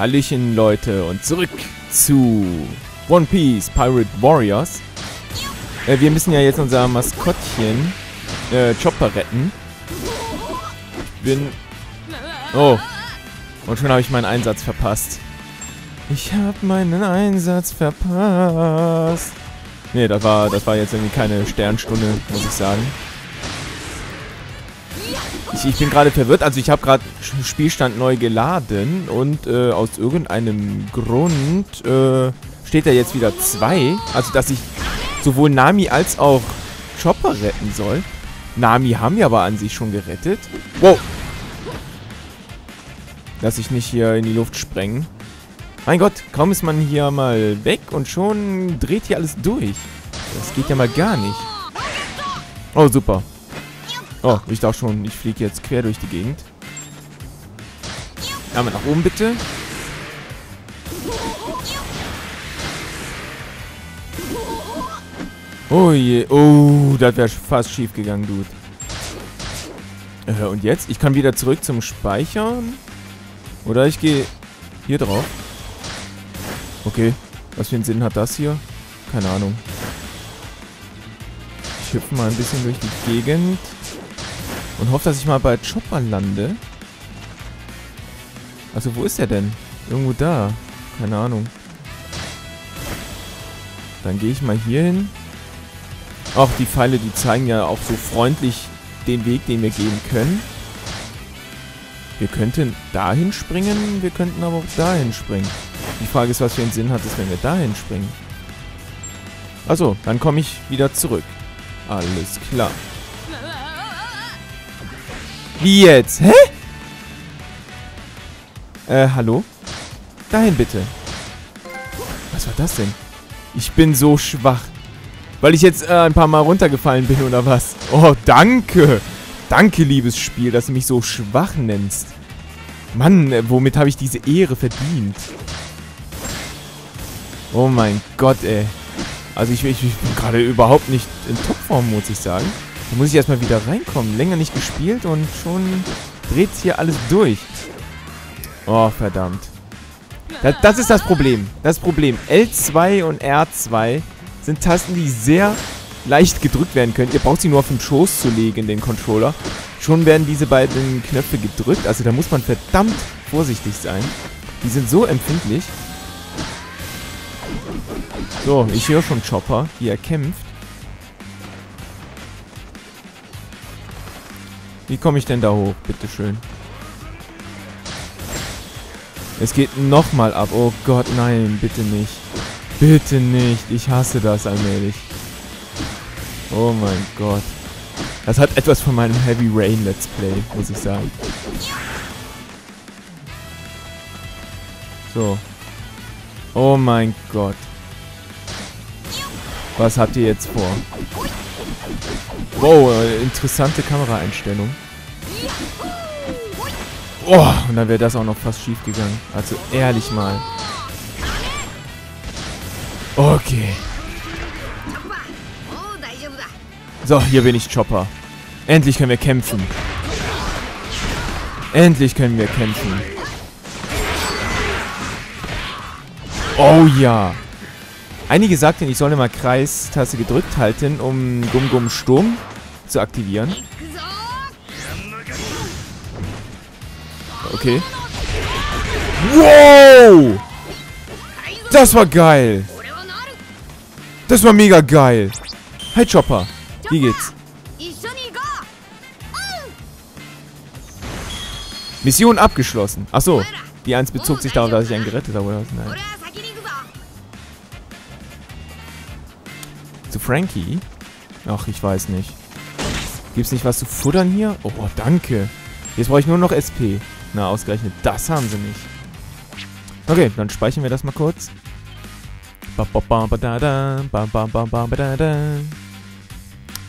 Hallöchen Leute und zurück zu One Piece Pirate Warriors. Äh, wir müssen ja jetzt unser Maskottchen äh, Chopper retten. Bin... Oh. Und schon habe ich meinen Einsatz verpasst. Ich habe meinen Einsatz verpasst. Nee, das war, das war jetzt irgendwie keine Sternstunde, muss ich sagen. Ich, ich bin gerade verwirrt. Also ich habe gerade Spielstand neu geladen und äh, aus irgendeinem Grund äh, steht da jetzt wieder 2. Also dass ich sowohl Nami als auch Chopper retten soll. Nami haben wir aber an sich schon gerettet. Wow. Lass ich nicht hier in die Luft sprengen. Mein Gott, kaum ist man hier mal weg und schon dreht hier alles durch. Das geht ja mal gar nicht. Oh, super. Oh, ich dachte schon, ich fliege jetzt quer durch die Gegend. Einmal nach oben, bitte. Oh je. Oh, das wäre fast schief gegangen, Dude. Äh, und jetzt? Ich kann wieder zurück zum Speichern. Oder ich gehe hier drauf. Okay. Was für einen Sinn hat das hier? Keine Ahnung. Ich hüpfe mal ein bisschen durch die Gegend. Und hoffe, dass ich mal bei Chopper lande. Also, wo ist er denn? Irgendwo da. Keine Ahnung. Dann gehe ich mal hier hin. Auch die Pfeile, die zeigen ja auch so freundlich den Weg, den wir gehen können. Wir könnten dahin springen, wir könnten aber auch dahin springen. Die Frage ist, was für einen Sinn hat es, wenn wir dahin springen? Also, dann komme ich wieder zurück. Alles klar. Wie jetzt? Hä? Äh, hallo? Dahin bitte. Was war das denn? Ich bin so schwach. Weil ich jetzt äh, ein paar Mal runtergefallen bin, oder was? Oh, danke. Danke, liebes Spiel, dass du mich so schwach nennst. Mann, äh, womit habe ich diese Ehre verdient? Oh mein Gott, ey. Also ich, ich, ich bin gerade überhaupt nicht in Topform, muss ich sagen. Da muss ich erstmal wieder reinkommen. Länger nicht gespielt und schon dreht hier alles durch. Oh, verdammt. Das, das ist das Problem. Das Problem. L2 und R2 sind Tasten, die sehr leicht gedrückt werden können. Ihr braucht sie nur auf den Schoß zu legen, den Controller. Schon werden diese beiden Knöpfe gedrückt. Also da muss man verdammt vorsichtig sein. Die sind so empfindlich. So, ich höre schon Chopper, wie er kämpft. Wie komme ich denn da hoch? Bitteschön. Es geht nochmal ab. Oh Gott, nein, bitte nicht. Bitte nicht. Ich hasse das allmählich. Oh mein Gott. Das hat etwas von meinem Heavy Rain Let's Play, muss ich sagen. So. Oh mein Gott. Was habt ihr jetzt vor? Wow, äh, interessante Kameraeinstellung. Oh, und dann wäre das auch noch fast schief gegangen. Also ehrlich mal. Okay. So, hier bin ich Chopper. Endlich können wir kämpfen. Endlich können wir kämpfen. Oh ja. Einige sagten, ich solle mal Kreistaste gedrückt halten, um Gum Gum Sturm zu aktivieren. Okay. Wow! Das war geil. Das war mega geil. Hi Chopper. Wie geht's? Mission abgeschlossen. Achso. Die 1 bezog sich darauf, dass ich einen gerettet habe, oder? Nein. Zu Frankie? Ach, ich weiß nicht. Gibt's nicht was zu futtern hier? Oh, danke. Jetzt brauche ich nur noch SP. Na, ausgerechnet das haben sie nicht. Okay, dann speichern wir das mal kurz.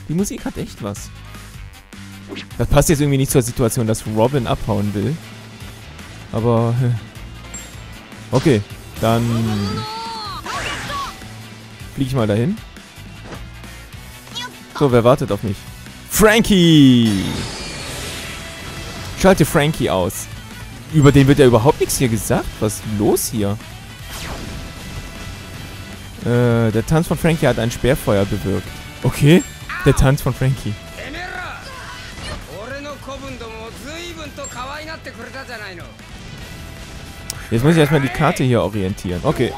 Die Musik hat echt was. Das passt jetzt irgendwie nicht zur Situation, dass Robin abhauen will. Aber... Okay, dann... Fliege ich mal dahin. So, wer wartet auf mich? Frankie! Schalte Frankie aus. über den wird ja überhaupt nichts hier gesagt. Was ist los hier? Äh, der Tanz von Frankie hat ein Sperrfeuer bewirkt. Okay, der Tanz von Frankie. Jetzt muss ich erstmal die Karte hier orientieren. Okay.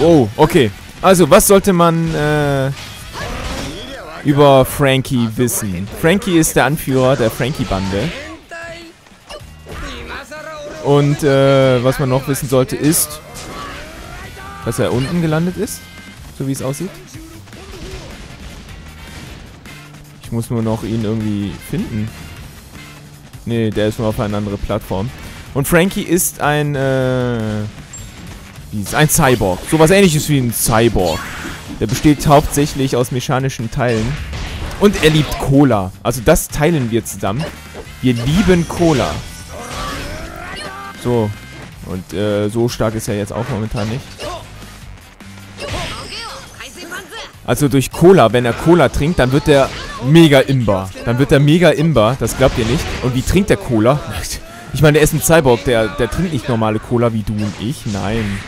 Oh, okay. Also, was sollte man äh, über Frankie wissen? Frankie ist der Anführer der Frankie-Bande. Und äh, was man noch wissen sollte ist, dass er unten gelandet ist. So wie es aussieht. Ich muss nur noch ihn irgendwie finden. Nee, der ist nur auf eine andere Plattform. Und Frankie ist ein, äh, wie ist ein Cyborg. Sowas ähnliches wie ein Cyborg. Der besteht hauptsächlich aus mechanischen Teilen. Und er liebt Cola. Also das teilen wir zusammen. Wir lieben Cola. So. Und äh, so stark ist er jetzt auch momentan nicht. Also durch Cola, wenn er Cola trinkt, dann wird er mega imbar. Dann wird er mega imbar, das glaubt ihr nicht. Und wie trinkt der Cola? Ich meine, der ist ein Cyborg, der, der trinkt nicht normale Cola wie du und ich. Nein.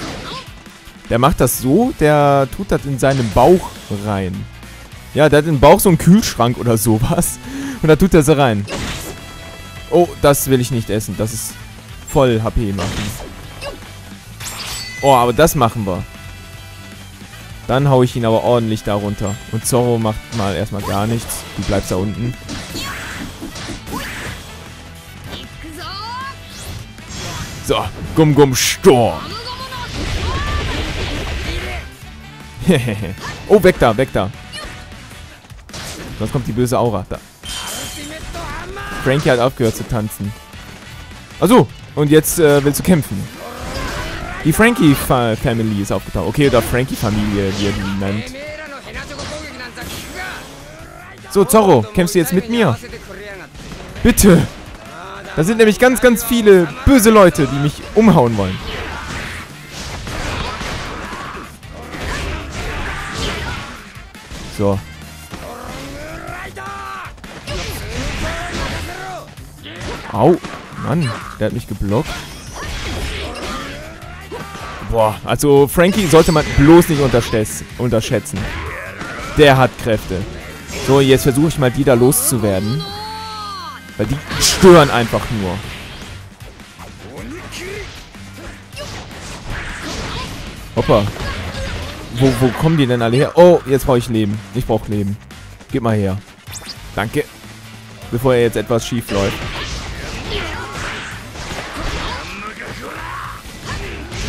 Der macht das so, der tut das in seinen Bauch rein. Ja, der hat im Bauch so einen Kühlschrank oder sowas. Und da tut er sie rein. Oh, das will ich nicht essen. Das ist voll HP machen. Oh, aber das machen wir. Dann hau ich ihn aber ordentlich da runter. Und Zorro macht mal erstmal gar nichts. Du bleibst da unten. So, Gum Gum Sturm. oh, weg da, weg da. Sonst kommt die böse Aura. Da. Frankie hat aufgehört zu tanzen. Achso, und jetzt äh, willst du kämpfen. Die Frankie-Family ist aufgetaucht. Okay, oder Frankie-Familie, wie er die nennt. So, Zorro, kämpfst du jetzt mit mir? Bitte! Da sind nämlich ganz, ganz viele böse Leute, die mich umhauen wollen. So. Au. Mann, der hat mich geblockt. Boah, also Frankie sollte man bloß nicht unterschätzen. Der hat Kräfte. So, jetzt versuche ich mal die da loszuwerden. Weil die stören einfach nur. Hoppa. Wo, wo kommen die denn alle her? Oh, jetzt brauche ich Leben. Ich brauche Leben. Gib mal her. Danke. Bevor er jetzt etwas schief läuft.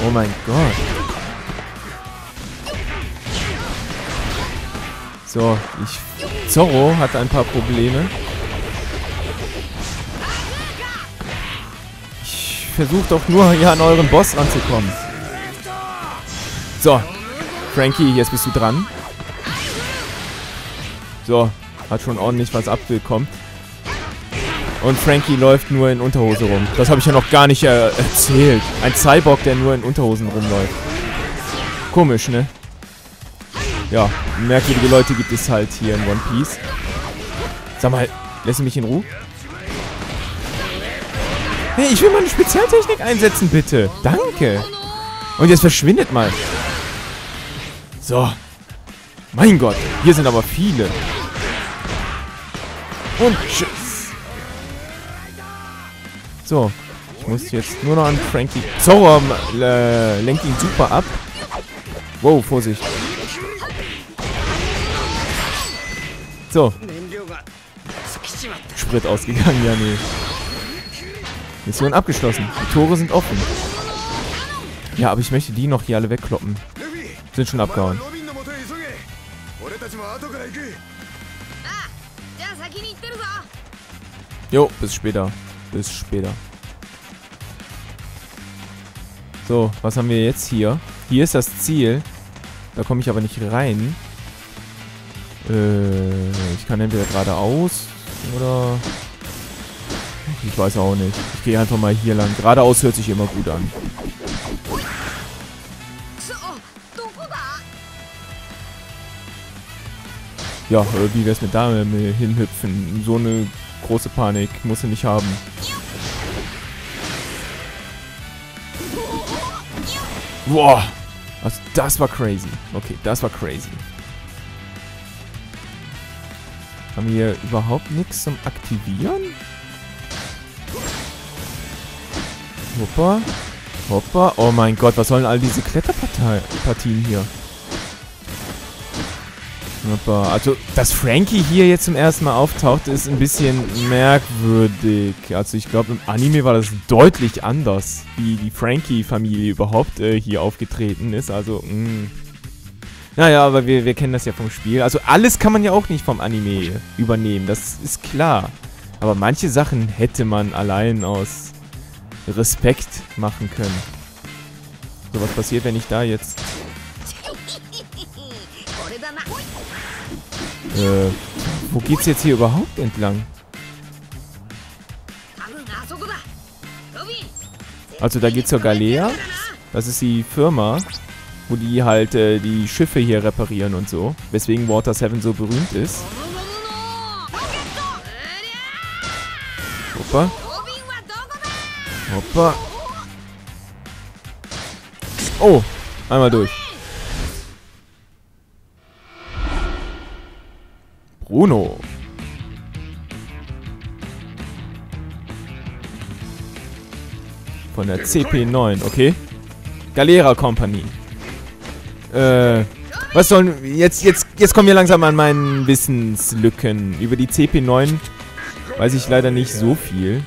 Oh mein Gott. So, ich... Zorro hat ein paar Probleme. versucht doch nur hier an euren Boss ranzukommen. So. Frankie, jetzt bist du dran. So. Hat schon ordentlich was abbekommen. Und Frankie läuft nur in Unterhose rum. Das habe ich ja noch gar nicht äh, erzählt. Ein Cyborg, der nur in Unterhosen rumläuft. Komisch, ne? Ja, merkwürdige Leute gibt es halt hier in One Piece. Sag mal, lässt du mich in Ruhe? Hey, ich will meine Spezialtechnik einsetzen, bitte. Danke. Und jetzt verschwindet mal. So. Mein Gott, hier sind aber viele. Und tschüss. So. Ich muss jetzt nur noch an Frankie... Zorro äh, lenkt ihn super ab. Wow, Vorsicht. So. Sprit ausgegangen, ja nee. Mission abgeschlossen. Die Tore sind offen. Ja, aber ich möchte die noch hier alle wegkloppen. Sind schon abgehauen. Jo, bis später. Bis später. So, was haben wir jetzt hier? Hier ist das Ziel. Da komme ich aber nicht rein. Äh, ich kann entweder geradeaus oder ich weiß auch nicht. Ich gehe einfach mal hier lang. Geradeaus hört sich immer gut an. Ja, äh, wie wär's mit da hinhüpfen? So eine große Panik muss er nicht haben. Boah! Also das war crazy. Okay, das war crazy. Haben wir hier überhaupt nichts zum Aktivieren? Hoppa. Hoppa. Oh mein Gott, was sollen all diese Kletterpartien hier? Also, dass Frankie hier jetzt zum ersten Mal auftaucht, ist ein bisschen merkwürdig. Also, ich glaube, im Anime war das deutlich anders, wie die Frankie-Familie überhaupt äh, hier aufgetreten ist. Also, mh. Mm. Naja, aber wir, wir kennen das ja vom Spiel. Also, alles kann man ja auch nicht vom Anime übernehmen, das ist klar. Aber manche Sachen hätte man allein aus Respekt machen können. So, was passiert, wenn ich da jetzt... Äh, wo geht's jetzt hier überhaupt entlang? Also da geht's zur Galea. Das ist die Firma, wo die halt äh, die Schiffe hier reparieren und so. Weswegen Water 7 so berühmt ist. Hoppa. Hoppa. Oh, einmal durch. Bruno. Von der CP9, okay. Galera Company. Äh, was sollen... Jetzt, jetzt, jetzt kommen wir langsam an meinen Wissenslücken. Über die CP9 weiß ich leider nicht so viel.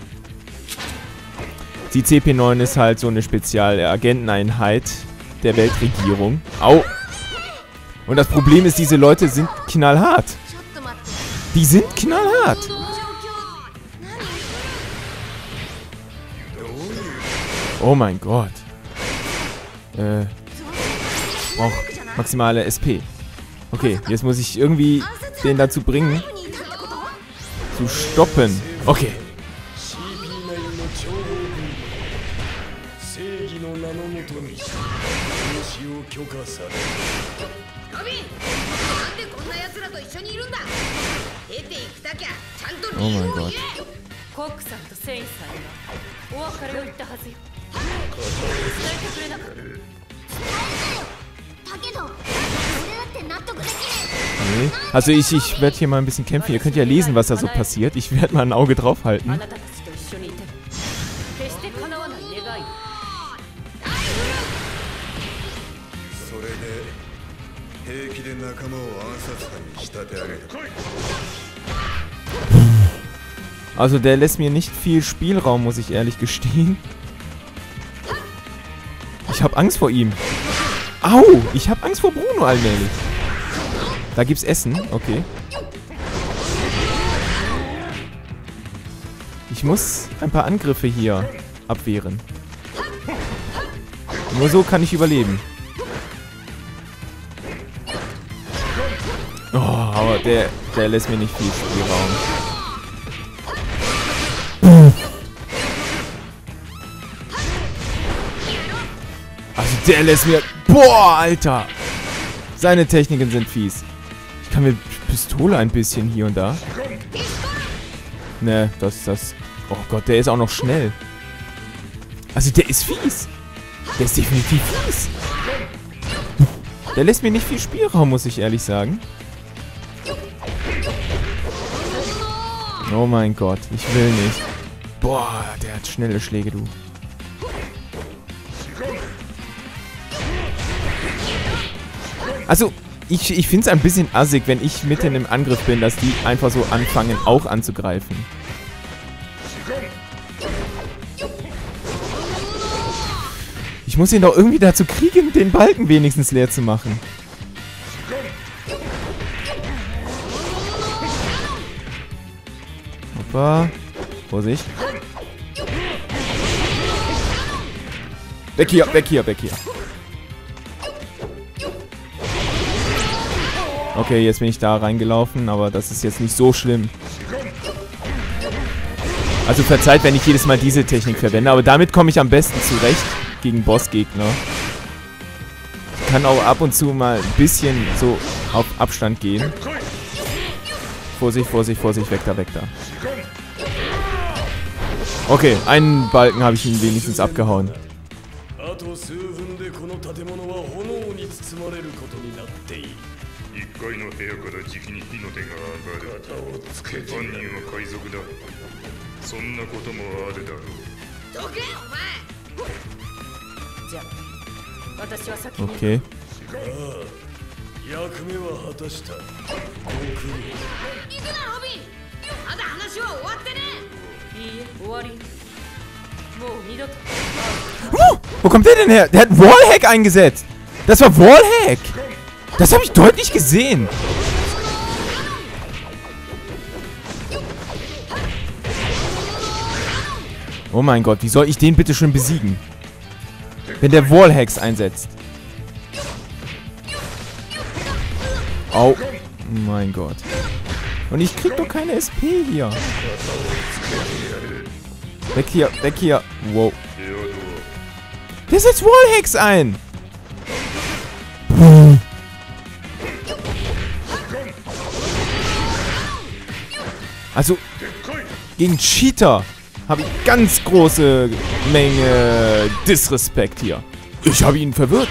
Die CP9 ist halt so eine Spezialagenteneinheit der Weltregierung. Au! Und das Problem ist, diese Leute sind knallhart. Die sind knallhart. Oh mein Gott. Äh. Brauch maximale SP. Okay, jetzt muss ich irgendwie den dazu bringen, zu stoppen. Okay. Also ich, ich werde hier mal ein bisschen kämpfen. Ihr könnt ja lesen, was da so passiert. Ich werde mal ein Auge drauf halten. Also der lässt mir nicht viel Spielraum, muss ich ehrlich gestehen. Ich habe Angst vor ihm. Au! Ich habe Angst vor Bruno allmählich. Da gibt's Essen. Okay. Ich muss ein paar Angriffe hier abwehren. Nur so kann ich überleben. Oh, aber der, der lässt mir nicht viel Spielraum. Also der lässt mir... Boah, Alter! Seine Techniken sind fies. Kann mir Pistole ein bisschen hier und da. Ne, das, das... Oh Gott, der ist auch noch schnell. Also der ist fies. Der ist definitiv fies. Der lässt mir nicht viel Spielraum, muss ich ehrlich sagen. Oh mein Gott, ich will nicht. Boah, der hat schnelle Schläge, du. Also, ich, ich finde es ein bisschen assig, wenn ich mitten im Angriff bin, dass die einfach so anfangen, auch anzugreifen. Ich muss ihn doch irgendwie dazu kriegen, den Balken wenigstens leer zu machen. Hoppa. Vorsicht. Weg hier, weg hier, weg hier. Okay, jetzt bin ich da reingelaufen, aber das ist jetzt nicht so schlimm. Also verzeiht, wenn ich jedes Mal diese Technik verwende, aber damit komme ich am besten zurecht gegen Bossgegner. Ich kann auch ab und zu mal ein bisschen so auf Abstand gehen. Vorsicht, Vorsicht, Vorsicht. Weg da, weg da. Okay, einen Balken habe ich ihn wenigstens abgehauen. そんなこともあるだろうどけお前じゃあ私は先に Okay. 役目は果たしたご苦労行くなロビンまだ話は終わってねいいえ終わりもう二度と Uh, wo kommt der denn her? Der hat Wallhack eingesetzt. Das war Wallhack. Das habe ich deutlich gesehen. Oh mein Gott, wie soll ich den bitte schon besiegen? Wenn der Wallhacks einsetzt. Oh mein Gott. Und ich krieg doch keine SP hier. Weg hier, weg hier. Wow. Der setzt Wallhacks ein. Also, gegen Cheater habe ich ganz große Menge Disrespekt hier. Ich habe ihn verwirrt.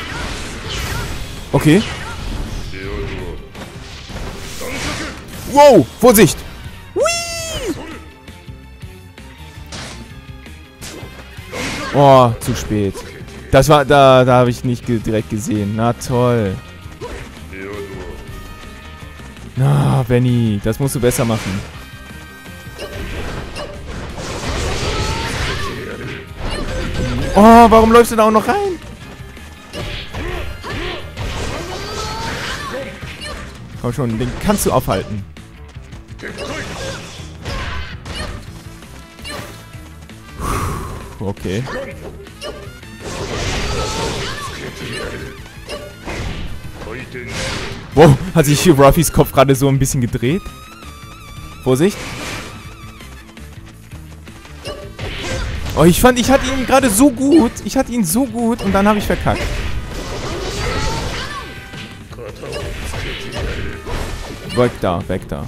Okay. Wow, Vorsicht! Whee! Oh, zu spät. Das war, da, da habe ich nicht ge direkt gesehen. Na toll. Na, Benny, das musst du besser machen. Oh, warum läufst du da auch noch rein? Komm schon, den kannst du aufhalten. Puh, Okay. Wow, hat sich Ruffys Kopf gerade so ein bisschen gedreht? Vorsicht. Oh, ich fand, ich hatte ihn gerade so gut. Ich hatte ihn so gut und dann habe ich verkackt. Weg da, weg da.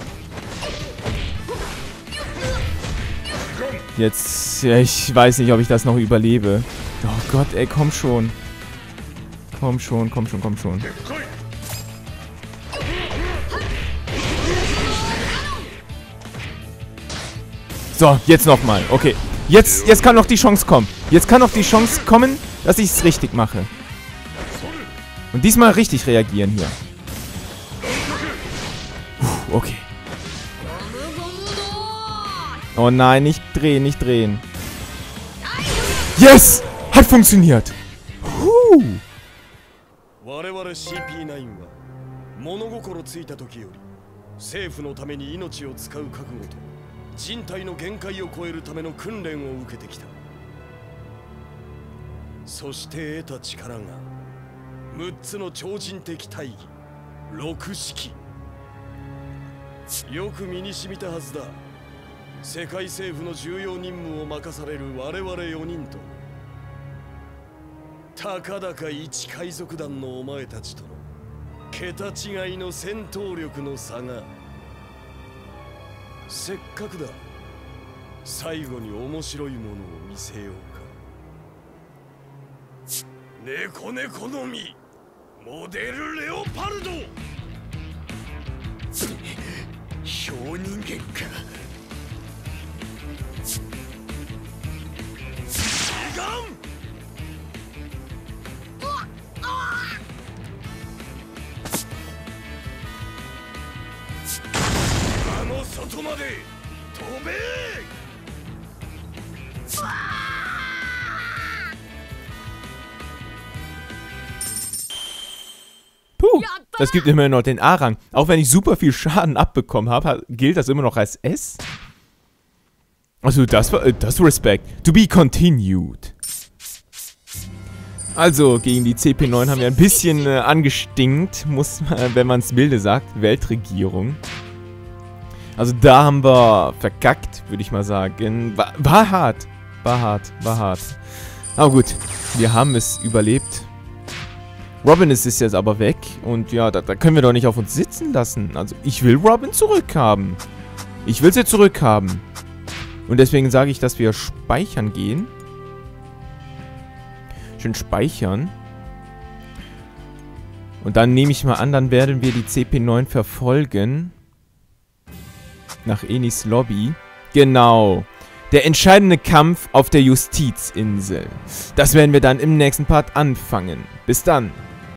Jetzt, ja, ich weiß nicht, ob ich das noch überlebe. Oh Gott, ey, komm schon. Komm schon, komm schon, komm schon. So, jetzt nochmal. Okay. Jetzt, jetzt kann noch die Chance kommen. Jetzt kann noch die Chance kommen, dass ich es richtig mache. Und diesmal richtig reagieren hier. Puh, okay. 無言だ Oh nein, nicht drehen, nicht drehen. Yes! Hat funktioniert. Huh. 我々 CP9 は物心ついた時より政府のために命を使う覚悟と 人体の限界を超えるための訓練を受けてきた。そして得た力が6つの超人的大義六式。よく身に染みたはずだ。世界政府の重要任務を任される我々4人とたかだか一海賊団のお前たちとの桁違いの戦闘力の差がせっかくだ。最後に面白いものを見せようか。猫猫の実。モデルレオパルド。小人間か。違う。Puh. Das gibt immerhin noch den A-Rang. Auch wenn ich super viel Schaden abbekommen habe, gilt das immer noch als S? Also, das war, äh, das Respekt. To be continued. Also, gegen die CP9 haben wir ein bisschen äh, angestinkt, muss man, wenn man es milde sagt, Weltregierung. Also da haben wir verkackt, würde ich mal sagen. War, war hart. War hart, war hart. Aber gut, wir haben es überlebt. Robin ist, ist jetzt aber weg. Und ja, da, da können wir doch nicht auf uns sitzen lassen. Also, ich will Robin zurückhaben. Ich will sie zurückhaben. Und deswegen sage ich, dass wir speichern gehen. Schön speichern. Und dann nehme ich mal an, dann werden wir die CP9 verfolgen. Nach Enis Lobby. Genau. Der entscheidende Kampf auf der Justizinsel. Das werden wir dann im nächsten Part anfangen. Bis dann.